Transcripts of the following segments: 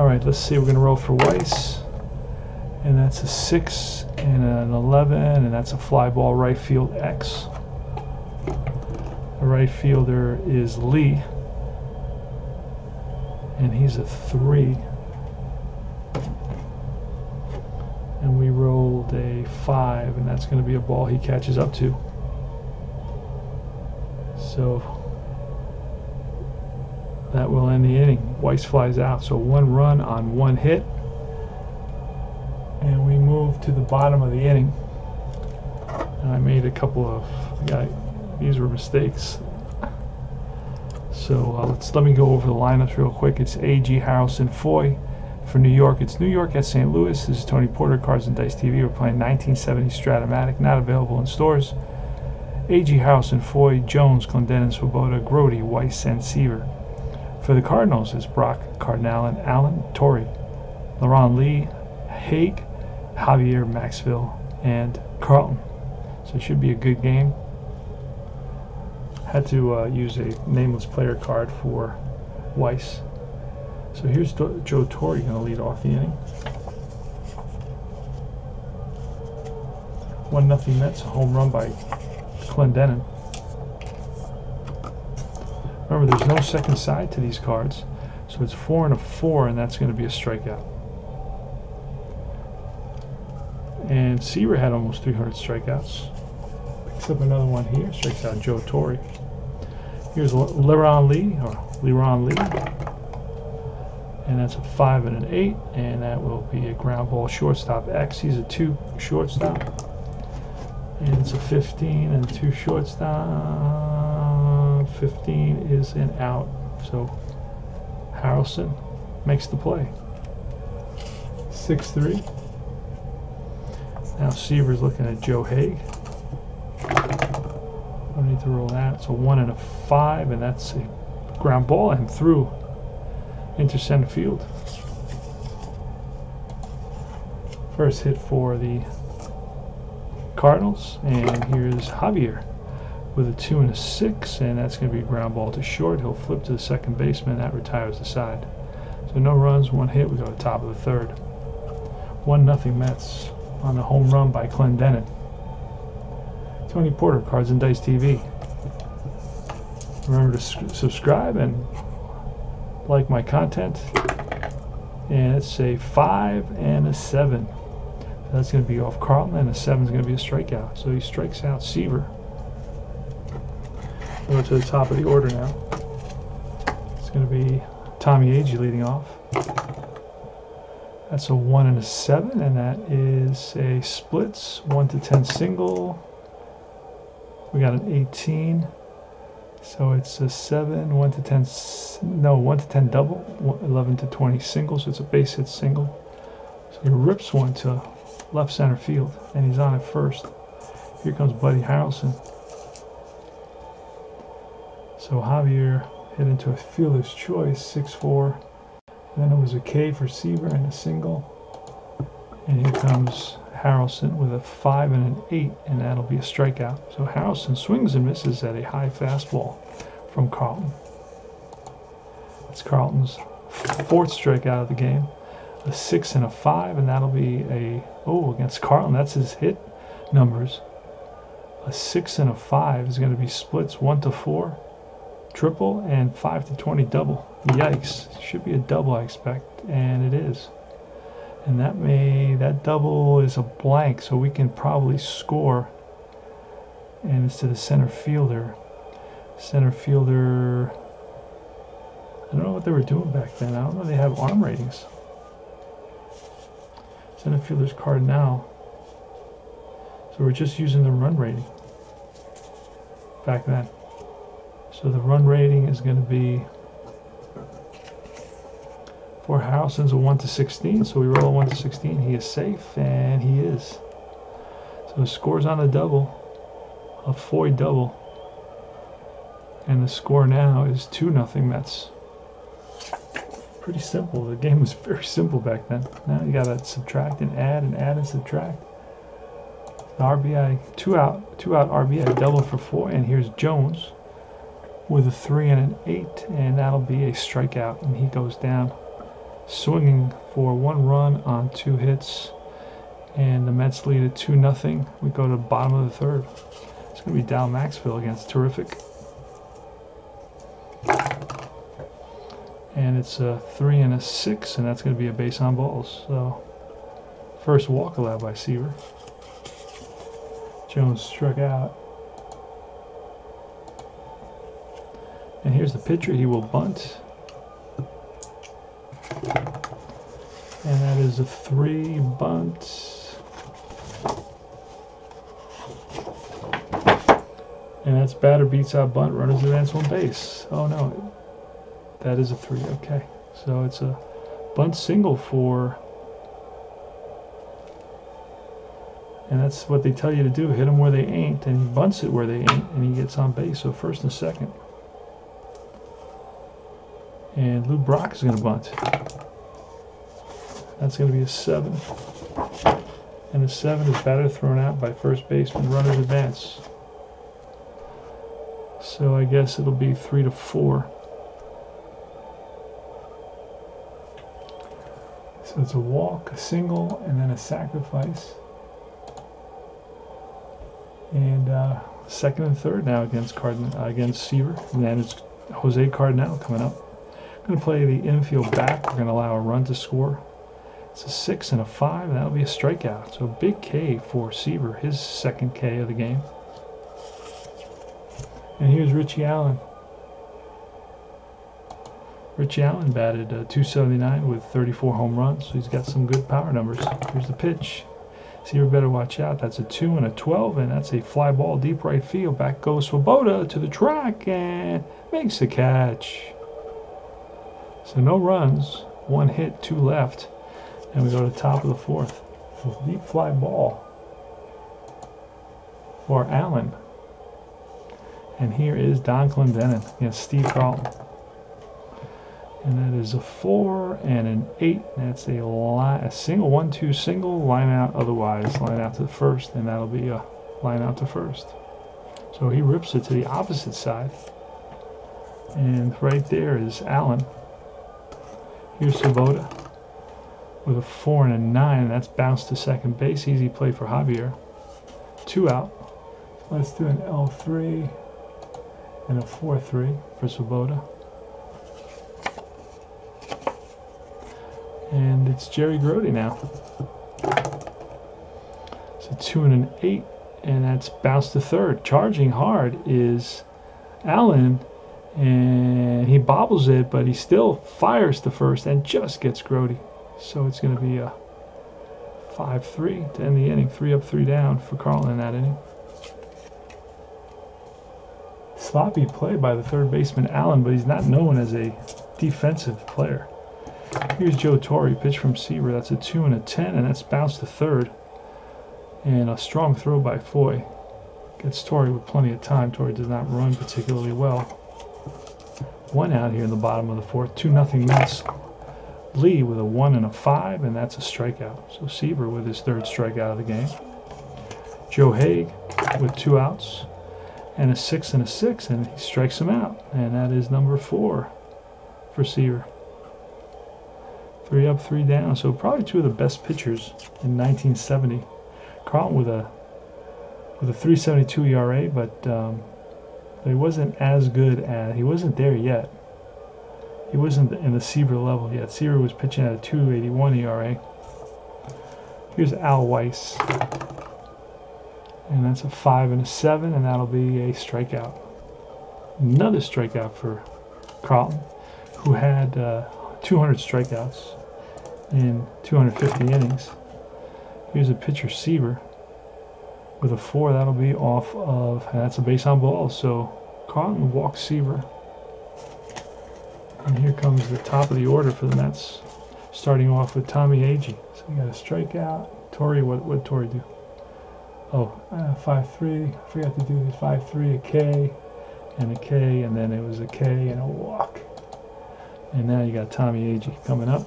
All right, let's see. We're going to roll for Weis. And that's a 6 and an 11, and that's a fly ball right field X. The right fielder is Lee. And he's a 3. And we rolled a 5, and that's going to be a ball he catches up to. So that will end the inning. Weis flies out. So one run on one hit. And we move to the bottom of the inning. I made a couple of, yeah, these were mistakes. So uh, let's let me go over the lineups real quick. It's Agee Harrelson Foy. For New York, it's New York at St. Louis. This is Tony Porter, Cards and Dice TV. We're playing 1970 Strat-O-Matic, not available in stores. Agee Harrelson, Foy, Jones, Clendenon, Swoboda, Grote, Weis, and Seaver. For the Cardinals, it's Brock, Cardenal, and Allen, Torre, Leron Lee, Hague, Javier, Maxvill, and Carlton. So it should be a good game. Had to uh, use a nameless player card for Weis. So here's Do Joe Torre going to lead off the inning. One nothing Mets, a home run by Clendenon. Remember, there's no second side to these cards, so it's four and a four, and that's going to be a strikeout. And Seaver had almost 300 strikeouts. Picks up another one here, strikes out Joe Torre. Here's Leron Lee, or Leron Lee. And that's a five and an eight, and that will be a ground ball shortstop X. He's a two shortstop. And it's a 15 and two shortstop. 15 is an out. So Harrelson makes the play. 6-3. Now Seaver's looking at Joe Hague. Don't need to roll that. It's a one and a five, and that's a ground ball and through into center field. First hit for the Cardinals, and here's Javier with a two and a six, and that's going to be a ground ball to short. He'll flip to the second baseman. That retires the side. So no runs, one hit. We go to the top of the third. One nothing Mets on a home run by Clint Clendenon. Tony Porter, Cards and Dice TV. Remember to subscribe and like my content. And it's a five and a seven. That's going to be off Carlton, and a seven is going to be a strikeout. So he strikes out Seaver. Go to the top of the order now. It's going to be Tommy Agee leading off. That's a one and a seven, and that is a splits one to ten single. We got an 18. So it's a 7, 1 to 10, no, 1 to 10 double, 11 to 20 single, so it's a base hit single. So he rips one to left center field, and he's on it first. Here comes Buddy Harrelson. So Javier hit into a fielder's choice, 6-4. Then it was a K for Seaver and a single. And here comes Harrelson with a 5 and an 8, and that'll be a strikeout. So Harrelson swings and misses at a high fastball from Carlton. That's Carlton's fourth strikeout of the game. A 6 and a 5, and that'll be a, oh, against Carlton, that's his hit numbers. A 6 and a 5 is going to be splits 1 to 4, triple, and 5 to 20 double. Yikes. Should be a double, I expect, and it is. And that may that double is a blank so we can probably score. And it's to the center fielder. Center fielder I don't know what they were doing back then. I don't know they have arm ratings. Center fielder's card now. So we're just using the run rating back then so the run rating is going to be for Harrelson's a 1 to 16, so we roll a 1 to 16. He is safe, and he is. So score's on the double, a Foy double. And the score now is 2 nothing Mets. Pretty simple. The game was very simple back then. Now you gotta subtract and add and add and subtract. The RBI, two out, two out RBI double for four, and here's Jones with a three and an eight, and that'll be a strikeout, and he goes down. swinging for one run on two hits, and the Mets lead at 2 nothing. We go to the bottom of the third. It's going to be Dal Maxvill against Terrific. And it's a 3 and a 6, and that's going to be a base on balls. So, first walk allowed by Seaver. Jones struck out. And here's the pitcher. He will bunt. And that is a three bunt. And that's batter beats out bunt, runners advance one base. Oh no, that is a three. Okay, so it's a bunt single for, and that's what they tell you to do: hit them where they ain't, and he bunts it where they ain't, and he gets on base. So first and second. And Lou Brock is going to bunt. That's going to be a seven. And a seven is batter thrown out by first baseman. Runners advance. So I guess it'll be three to four. So it's a walk, a single, and then a sacrifice. And uh, second and third now against Cardin uh, against Seaver. And then it's Jose Cardenal coming up. Going to play the infield back. We're going to allow a run to score. It's a six and a five, and that'll be a strikeout. So big K for Seaver, his second K of the game. And here's Richie Allen. Richie Allen batted uh, 279 with 34 home runs, so he's got some good power numbers. Here's the pitch. Seaver better watch out. That's a 2 and a 12, and that's a fly ball deep right field. Back goes Swoboda to the track and makes the catch. So no runs, one hit, two left, and we go to the top of the fourth. Deep fly ball for Allen. And here is Don Clendenon against Steve Carlton. And that is a four and an eight. That's a a single one two single line out. Otherwise, line out to the first, and that'll be a line out to first. So he rips it to the opposite side. And right there is Allen. Here's Swoboda with a four and a nine. That's bounced to second base. Easy play for Javier. Two out. Let's do an L3 and a 4-3 for Swoboda. And it's Jerry Grote now. So two and an eight, and that's bounced to third. Charging hard is Allen and he bobbles it, but he still fires to first and just gets Grote. So it's going to be a 5-3 to end the inning. Three up, three down for Carlton in that inning. Sloppy play by the third baseman Allen, but he's not known as a defensive player. Here's Joe Torre, pitch from Seaver. That's a 2 and a 10, and that's bounced to third. And a strong throw by Foy. Gets Torre with plenty of time. Torre does not run particularly well one out here in the bottom of the fourth. 2 nothing Mets. Lee with a 1 and a 5, and that's a strikeout. So Seaver with his third strikeout of the game. Joe Hague with two outs and a 6 and a 6, and he strikes him out. And that is number 4 for Seaver. Three up, three down. So probably two of the best pitchers in 1970. Carlton with a with a 372 ERA, but um, but he wasn't as good as he wasn't there yet. He wasn't in the Seaver level yet. Seaver was pitching at a 281 ERA. Here's Al Weis. And that's a 5 and a 7, and that'll be a strikeout. Another strikeout for Carlton, who had uh, 200 strikeouts in 250 innings. Here's a pitcher, Seaver with a four, that'll be off of, and that's a base on ball. So Carlton walks Seaver. And here comes the top of the order for the Mets, starting off with Tommy Agee. So you got a strikeout. Torre what what Torre do? Oh, uh, five three. I forgot to do this. Five three, a K, and a K, and then it was a K and a walk. And now you got Tommy Agee coming up.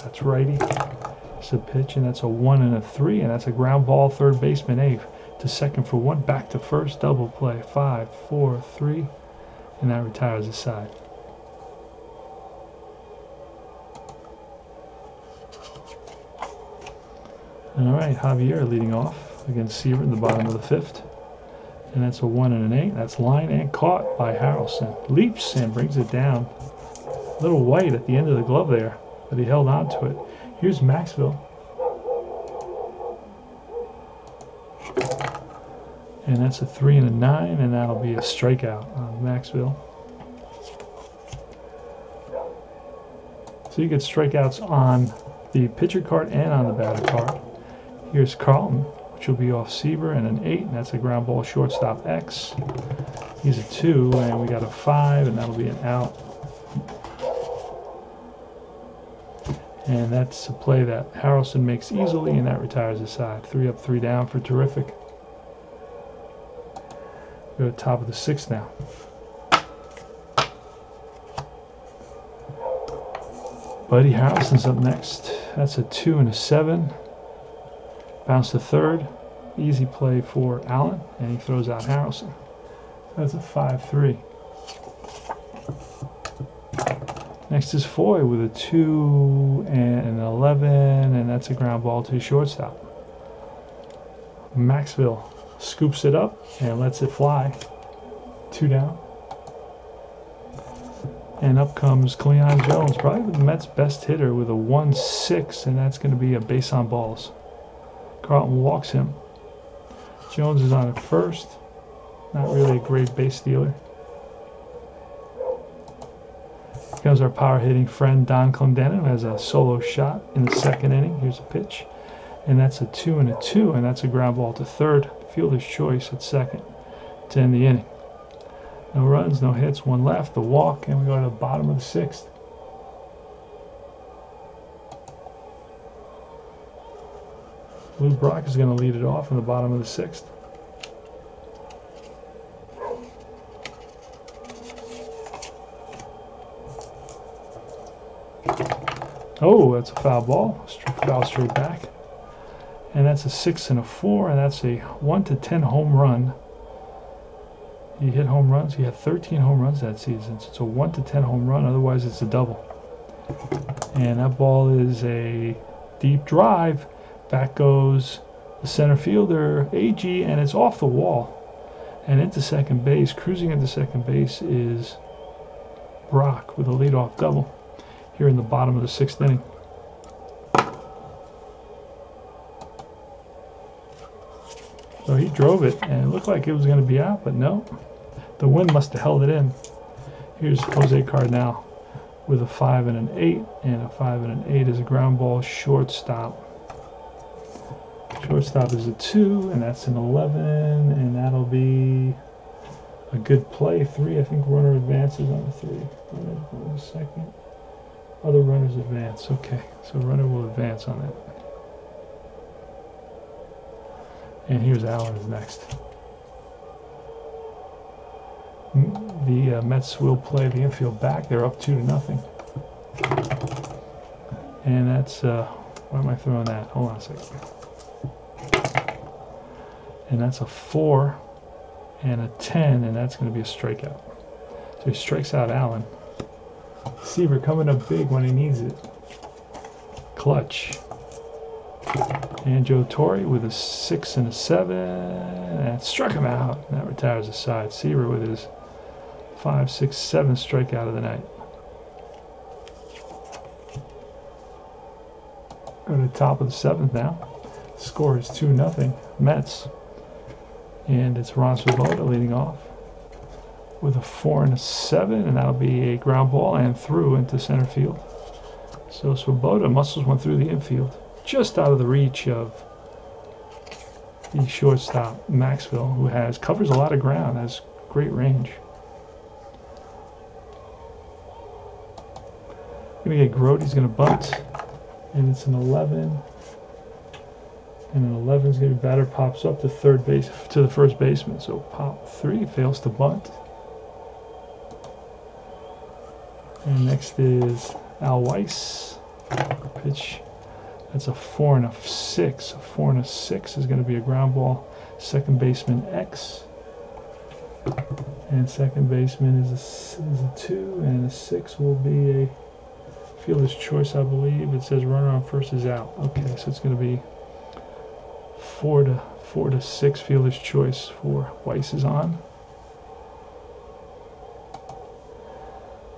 That's righty. It's a pitch, and that's a one and a three, and that's a ground ball. Third baseman Ave to second for one, back to first, double play, five, four, three, and that retires the side. All right, Javier leading off against Seaver in the bottom of the fifth. And that's a one and an eight. That's line and caught by Harrelson. Leaps and brings it down. A little white at the end of the glove there, but he held on to it. Here's Maxvill And that's a three and a nine, and that'll be a strikeout on Maxvill. So you get strikeouts on the pitcher card and on the batter card. Here's Carlton, which will be off Seaver, and an eight, and that's a ground ball shortstop X. He's a two, and we got a five, and that'll be an out. And that's a play that Harrelson makes easily, and that retires the side. Three up, three down for terrific. Go to top of the sixth now. Buddy Harrelson's up next. That's a two and a seven. Bounce to third. Easy play for Allen, and he throws out Harrelson. That's a 5-3. Next is Foy with a 2 and an 11, and that's a ground ball to shortstop. Maxvill scoops it up and lets it fly. Two down. And up comes Cleon Jones, probably the Mets' best hitter with a 1-6, and that's going to be a base on balls. Carlton walks him. Jones is on at first. Not really a great base stealer. Here comes our power hitting friend Don Clendenon, who has a solo shot in the second inning. Here's a pitch. And that's a two and a two, and that's a ground ball to third. Fielder's choice at second to end the inning. No runs, no hits, one left, the walk, and we go to the bottom of the sixth. Lou Brock is going to lead it off in the bottom of the sixth. Oh, that's a foul ball. Foul straight back. And that's a six and a four, and that's a one to ten home run. He hit home runs. He had 13 home runs that season. So it's a one to ten home run. Otherwise, it's a double. And that ball is a deep drive. Back goes the center fielder, Agee, and it's off the wall and into second base. Cruising into second base is Brock with a leadoff double here in the bottom of the sixth inning. So he drove it, and it looked like it was going to be out, but no. The wind must have held it in. Here's Jose Cardenal with a 5 and an 8, and a 5 and an 8 is a ground ball shortstop. Shortstop is a 2, and that's an 11, and that'll be a good play. 3, I think runner advances on the 3. Runner second. Other runners advance. Okay, so runner will advance on it. And here's Allen's next. The uh, Mets will play the infield back. They're up two to nothing. And that's, uh, why am I throwing that? Hold on a second. And that's a four and a 10, and that's going to be a strikeout. So he strikes out Allen. Seaver coming up big when he needs it. Clutch. And Joe Torre with a six and a seven. And struck him out. That retires the side. Seaver with his five, six, seven strikeout of the night. Go to the top of the seventh now. Score is 2 nothing. Mets. And it's Ron Swoboda leading off with a 4 and a 7, and that'll be a ground ball and through into center field. So Swoboda muscles one through the infield just out of the reach of the shortstop Maxvill, who has covers a lot of ground, has great range. Gonna get Grote, he's gonna bunt, and it's an 11. And an 11 is gonna be batter pops up to third base to the first baseman. So pop three fails to bunt. And next is Al Weis. Pitch that's a four and a six. A four and a six is going to be a ground ball. Second baseman X. And second baseman is a, is a two, and a six will be a fielder's choice, I believe. It says runner on first is out. Okay, so it's going to be four to four to six fielder's choice for Weis is on.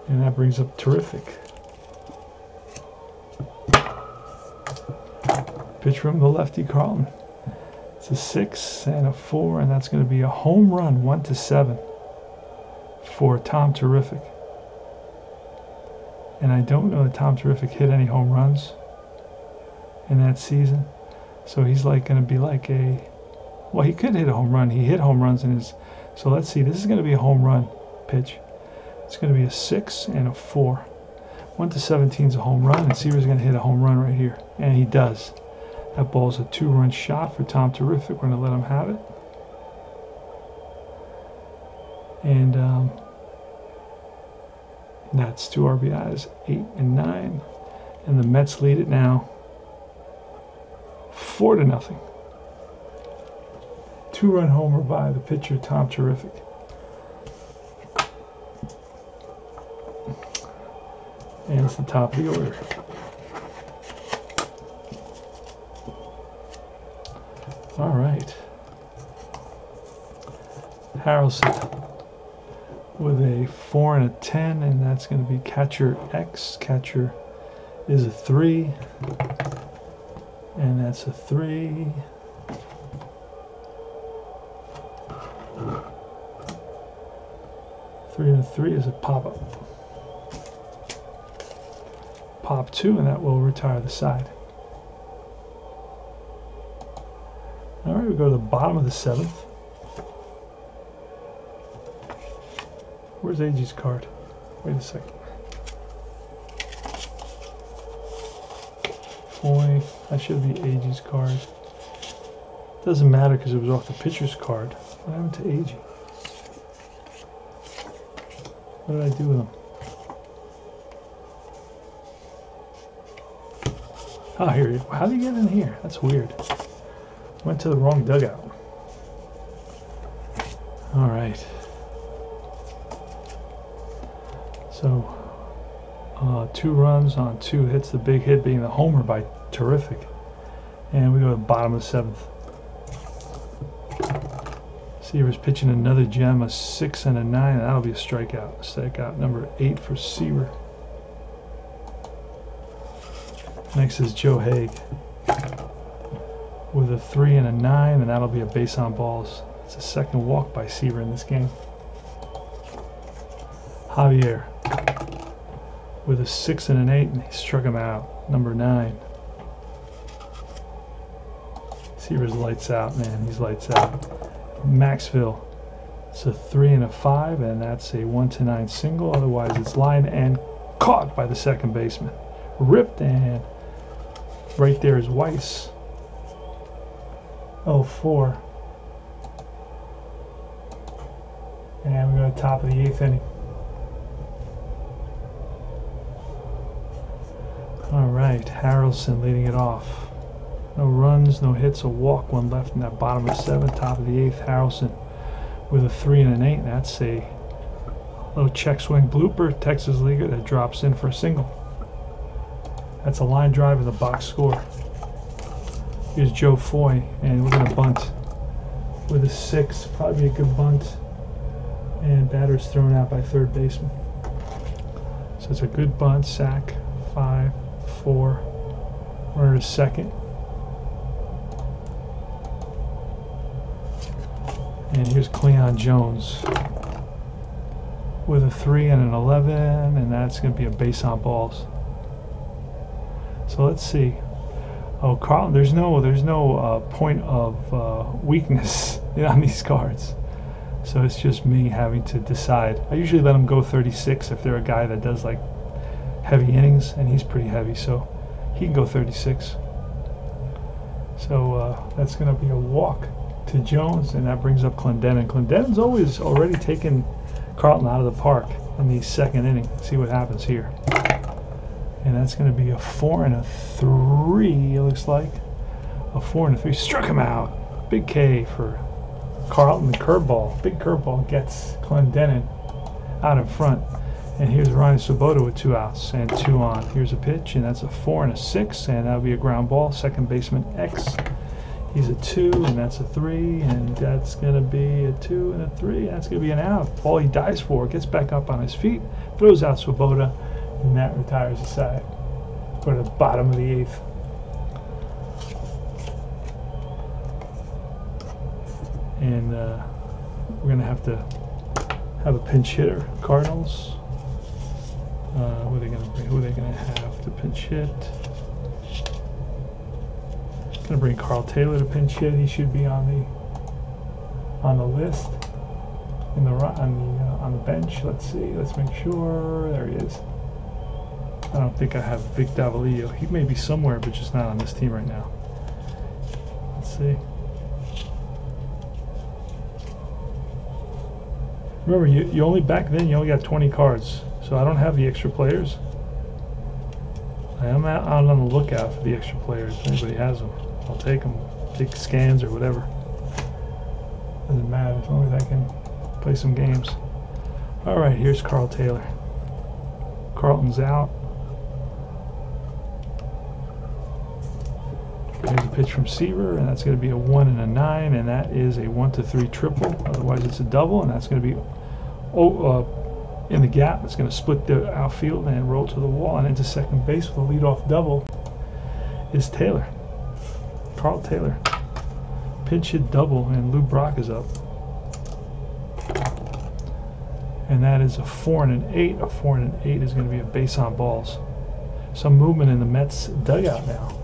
And that brings up terrific. Pitch from the lefty Carlton. It's a six and a four, and that's going to be a home run, one to seven, for Tom Terrific. And I don't know that Tom Terrific hit any home runs in that season. So he's like going to be like a, well, he could hit a home run. He hit home runs in his, so let's see. This is going to be a home run pitch. It's going to be a six and a four. One to 17 is a home run, and Seaver's going to hit a home run right here, and he does. That ball's a two-run shot for Tom Terrific. We're going to let him have it. And um, that's two RBIs, eight and nine. And the Mets lead it now, four to nothing. Two-run homer by the pitcher Tom Terrific. And it's the top of the order. All right. Harrelson with a 4 and a 10, and that's going to be catcher X. Catcher is a 3, and that's a 3. Three and a three is a pop up. Pop two, and that will retire the side. All right, we go to the bottom of the seventh. Where's Agee's card? Wait a second. Boy, that should be Agee's card. Doesn't matter because it was off the pitcher's card. What happened to Agee? What did I do with him? Oh, here. How did you get in here? That's weird. Went to the wrong dugout. All right. So, uh, two runs on two hits, the big hit being the homer by Terrific. And we go to the bottom of the seventh. Seaver's pitching another gem, a six and a nine, that'll be a strikeout. Strikeout number eight for Seaver. Next is Joe Hague with a three and a nine, and that'll be a base on balls. It's a second walk by Seaver in this game. Javier with a six and an eight, and he struck him out. Number nine. Seaver's lights out, man. He's lights out. Maxville. It's a three and a five, and that's a one to nine single. Otherwise, it's line and caught by the second baseman. Ripped and right there is Weis. Oh, four. And we go to the top of the eighth inning. All right, Harrelson leading it off. No runs, no hits, a walk, one left in that bottom of seven, top of the eighth. Harrelson with a three and an eight. That's a little check swing blooper, Texas leaguer that drops in for a single. That's a line drive in the box score. Here's Joe Foy, and we're going to bunt with a six. Probably a good bunt. And batter's thrown out by third baseman. So it's a good bunt, sack, five, four. Runner to second. And here's Cleon Jones with a 3 and an 11, and that's going to be a base on balls. So let's see. Oh, Carl, there's no there's no uh, point of uh, weakness on these cards. So it's just me having to decide. I usually let them go 36 if they're a guy that does like heavy innings, and he's pretty heavy, so he can go 36. So uh, that's going to be a walk to Jones, and that brings up Clendenon. Clendenon's always already taken Carlton out of the park in the second inning. See what happens here and that's going to be a four and a three. It looks like a four and a three. Struck him out. Big K for Carlton. The curveball. Big curveball gets Clendenon out in front. And here's Ryan Swoboda with two outs and two on. Here's a pitch, and that's a four and a six, and that'll be a ground ball. Second baseman X. He's a two, and that's a three, and that's going to be a two and a three. That's going to be an out. All he dies for, gets back up on his feet, throws out Swoboda, and that retires the side. We're at the bottom of the eighth. And uh, we're going to have to have a pinch hitter. Cardinals. Uh, who are they going to bring? Who are they going to have to pinch hit? Gonna bring Carl Taylor to pinch hit. He should be on the on the list in the on the uh, on the bench. Let's see. Let's make sure. There he is. I don't think I have Vic Davalillo. He may be somewhere, but just not on this team right now. Let's see. Remember, you, you only back then you only got 20 cards, so I don't have the extra players. I am out on the lookout for the extra players. If anybody has them, I'll take them. Take scans or whatever. Doesn't matter as long as I can play some games. All right, here's Carl Taylor. Carlton's out. Here's a pitch from Seaver, and that's going to be a 1 and a 9, and that is a 1 to 3 triple. Otherwise, it's a double, and that's going to be oh, uh, in the gap. It's going to split the outfield and roll to the wall and into second base with a leadoff double is Taylor. Carl Taylor. Pinch hit double, and Lou Brock is up. And that is a 4 and an 8. A 4 and an 8 is going to be a base on balls. Some movement in the Mets dugout now.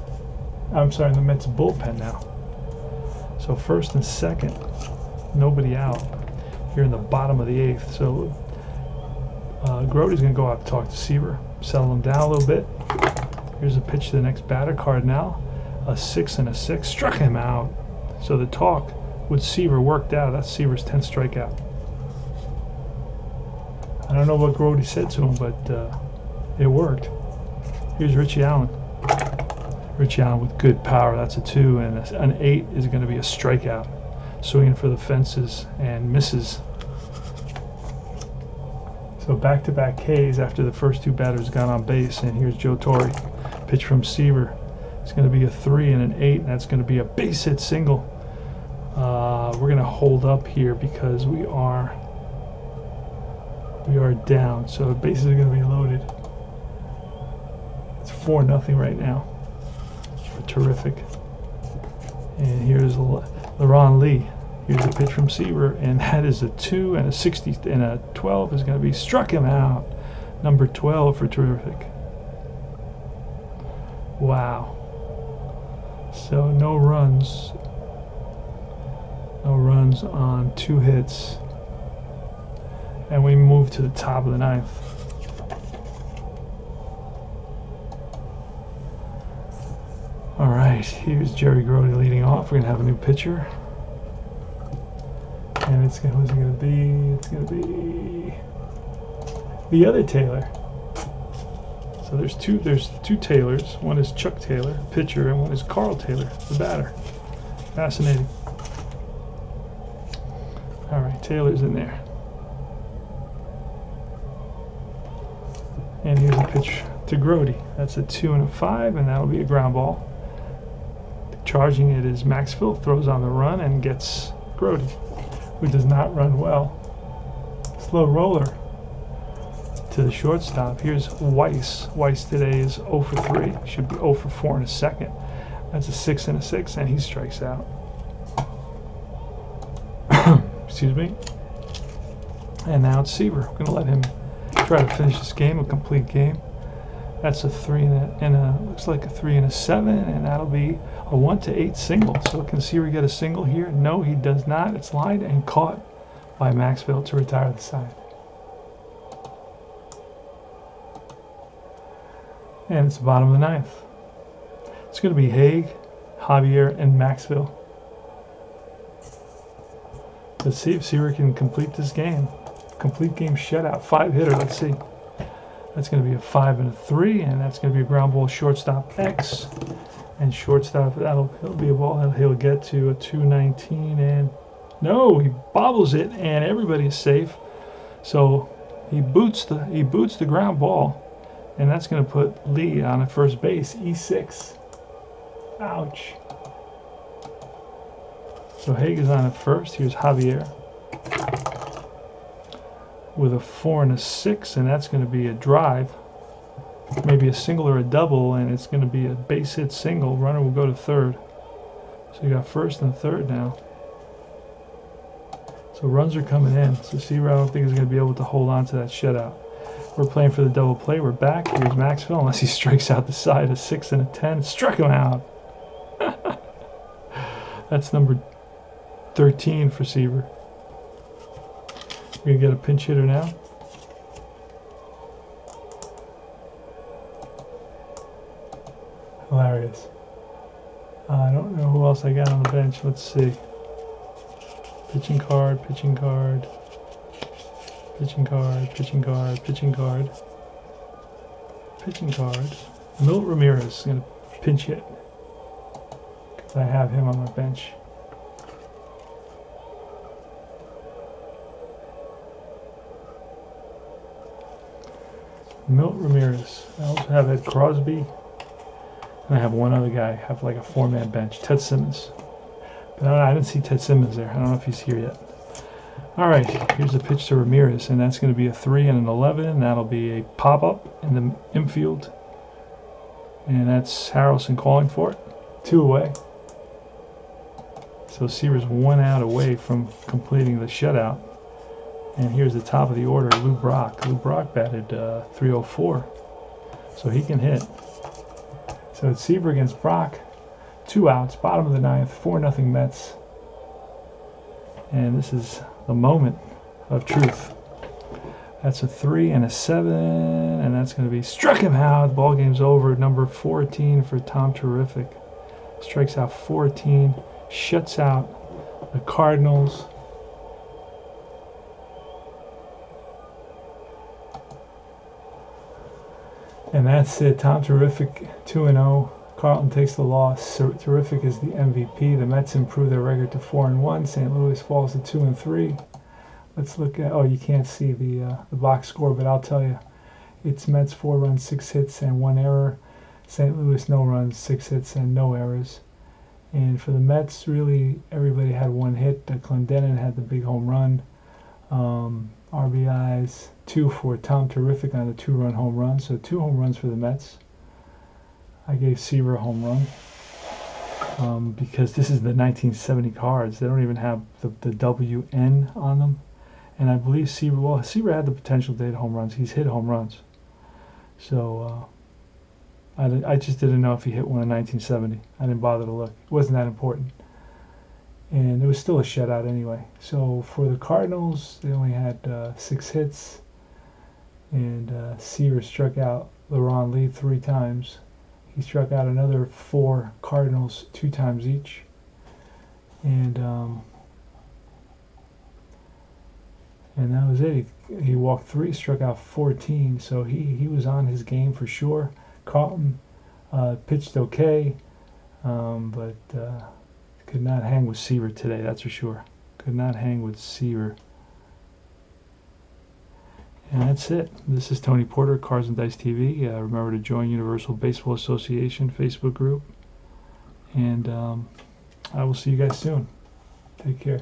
I'm sorry, the Mets bullpen now. So first and second, nobody out. Here in the bottom of the eighth. So uh, Grote's going to go out and talk to Seaver, settle him down a little bit. Here's a pitch to the next batter, Cardenal. A six and a six, struck him out. So the talk with Seaver worked out. That's Seaver's 10th strikeout. I don't know what Grote said to him, but uh, it worked. Here's Richie Allen. Rich Allen with good power. That's a two, and an eight is going to be a strikeout. Swinging for the fences and misses. So back-to-back Ks after the first two batters got on base, and here's Joe Torre. Pitch from Seaver. It's going to be a three and an eight, and that's going to be a base hit single. Uh, we're going to hold up here because we are we are down, so bases are going to be loaded. It's four nothing right now terrific. And here's Leron Lee. Here's a pitch from Seaver, and that is a 2 and a 60 and a 12 is going to be struck him out. Number 12 for terrific. Wow. So no runs. No runs on two hits. And we move to the top of the ninth. Right, here's Jerry Grote leading off. We're gonna have a new pitcher, and it's gonna, who's it gonna be? It's gonna be the other Taylor. So there's two there's two Taylors. One is Chuck Taylor, pitcher, and one is Carl Taylor, the batter. Fascinating. All right, Taylor's in there. And here's a pitch to Grote. That's a two and a five, and that'll be a ground ball. Charging it is Maxvill, throws on the run and gets Grote, who does not run well. Slow roller to the shortstop. Here's Weis. Weis today is 0 for 3. Should be 0 for 4 in a second. That's a 6 and a 6, and he strikes out. Excuse me. And now it's Seaver. I'm going to let him try to finish this game, a complete game. That's a three and a, and a looks like a three and a seven, and that'll be a one to eight single. So can see we get a single here. No, he does not. It's lined and caught by Maxvill to retire the side. And it's the bottom of the ninth. It's going to be Hague, Javier, and Maxvill. Let's see if Seaver can complete this game. Complete game shutout. Five hitter. Let's see. That's going to be a 5 and a 3, and that's going to be a ground ball shortstop X. And shortstop, that'll he'll be a ball that he'll get to a 219, and no, he bobbles it, and everybody is safe. So he boots the he boots the ground ball, and that's going to put Lee on at first base, E6. Ouch. So Hague is on at first. Here's Javier with a four and a six, and that's going to be a drive. Maybe a single or a double, and it's going to be a base hit single. Runner will go to third. So you got first and third now. So runs are coming in. So Seaver, I don't think is going to be able to hold on to that shutout. We're playing for the double play. We're back. Here's Maxvill, unless he strikes out the side. A six and a ten. Struck him out. That's number 13 for Seaver. We're going to get a pinch hitter now. Hilarious. Uh, I don't know who else I got on the bench. Let's see. Pitching card, pitching card, pitching card, pitching card, pitching card, pitching card. Milt Ramirez is going to pinch hit. Because I have him on my bench. Milt Ramirez. I also have Ed Crosby. And I have one other guy. Have like a four-man bench. Ted Simmons. But I, I didn't see Ted Simmons there. I don't know if he's here yet. All right, here's a pitch to Ramirez, and that's going to be a 3 and an 11. And that'll be a pop-up in the infield. And that's Harrelson calling for it. Two away. So Seaver's one out away from completing the shutout. And here's the top of the order, Lou Brock. Lou Brock batted uh, 304, so he can hit. So it's Seaver against Brock. Two outs, bottom of the ninth, 4 nothing Mets. And this is the moment of truth. That's a 3 and a 7, and that's going to be struck him out. The ball game's over. Number 14 for Tom Terrific. Strikes out 14, shuts out the Cardinals. And that's it. Tom Terrific 2 and 0. Carlton takes the loss. Terrific is the MVP. The Mets improve their record to 4 and 1. St. Louis falls to 2 and 3. Let's look at. Oh, you can't see the uh, the box score, but I'll tell you. It's Mets 4 runs, 6 hits, and 1 error. St. Louis no runs, 6 hits, and no errors. And for the Mets, really, everybody had one hit. Clendenon had the big home run. Um, RBIs, two for Tom Terrific on the two-run home run. So two home runs for the Mets. I gave Seaver a home run um, because this is the 1970 cards. They don't even have the, the WN on them. And I believe Seaver, well, Seaver had the potential to hit home runs. He's hit home runs. So uh, I, I just didn't know if he hit one in 1970. I didn't bother to look. It wasn't that important and it was still a shutout anyway. So for the Cardinals, they only had uh, six hits, and uh, Seaver struck out Leron Lee three times. He struck out another four Cardinals two times each, and um, and that was it. He, he walked three, struck out 14, so he, he was on his game for sure. Carlton uh, pitched okay, um, but uh, could not hang with Seaver today, that's for sure. Could not hang with Seaver. And that's it. This is Tony Porter, Cards and Dice TV. Uh, remember to join Universal Baseball Association Facebook group. And um, I will see you guys soon. Take care.